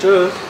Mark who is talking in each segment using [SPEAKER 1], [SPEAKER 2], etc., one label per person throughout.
[SPEAKER 1] Tschüss.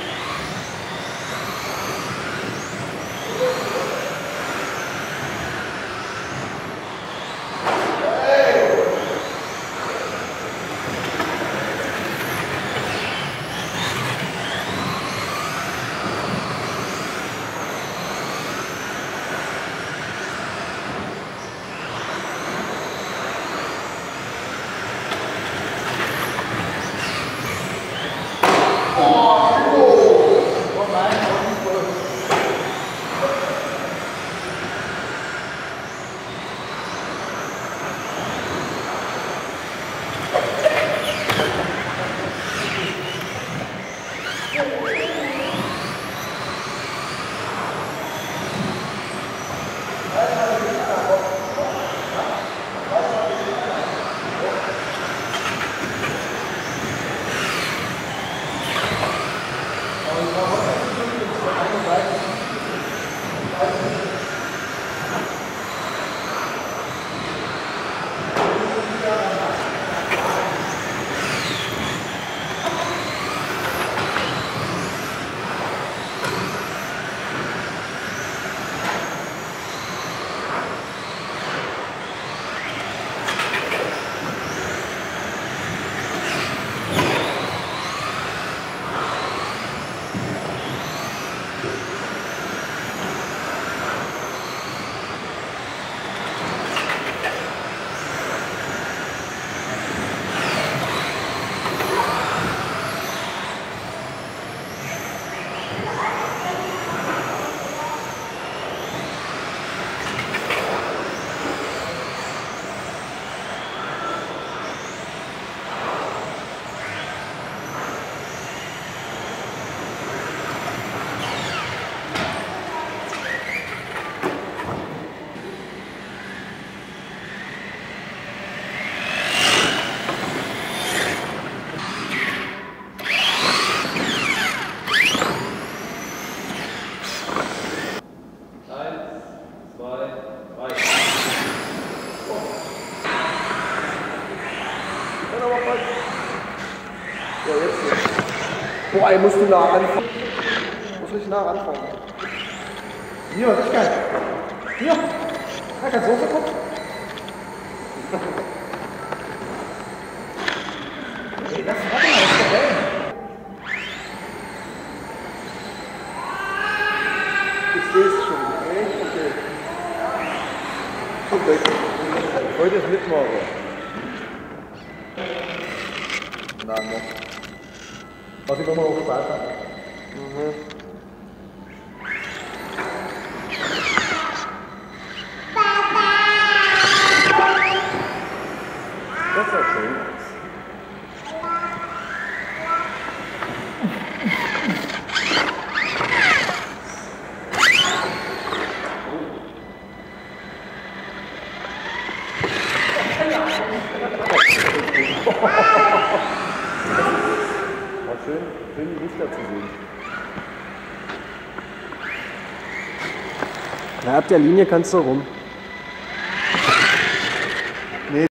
[SPEAKER 1] Ja, jetzt. Boah, ey, musst du nah ranfahren. Muss richtig nah ranfahren. Hier, richtig geil. Hier. Ja, kannst du hoch gucken? Ey, das warte mal, das ist doch geil. Ich sehe es schon. Echt? Okay. Gut weg. Heute ist Mittwoch. Tá bom. Nós vamos ocupar, tá? Uhum. Papai! That's okay. Schön, schön die Lichter zu sehen.
[SPEAKER 2] Na, ab der Linie kannst du rum.